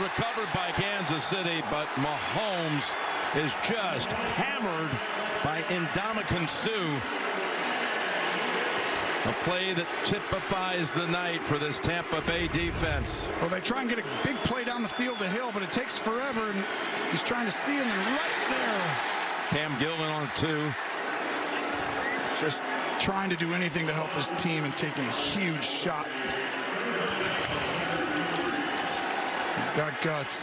recovered by Kansas City, but Mahomes is just hammered by Ndamukong Suh. A play that typifies the night for this Tampa Bay defense. Well, they try and get a big play down the field to Hill, but it takes forever, and he's trying to see him right there. Cam Gilman on two. Just trying to do anything to help his team and taking a huge shot. He's got guts.